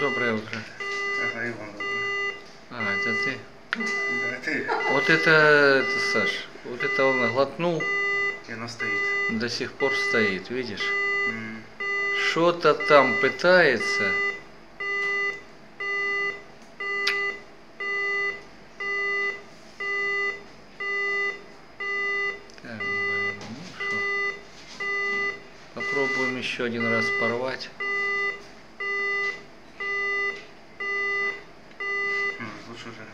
Доброе утро. Иван. А, это ты? Да, ты. Вот это, это, Саш, вот это он глотнул, И она стоит. до сих пор стоит, видишь? Что-то там пытается. Так, блин, ну? Попробуем еще один раз порвать. Susan,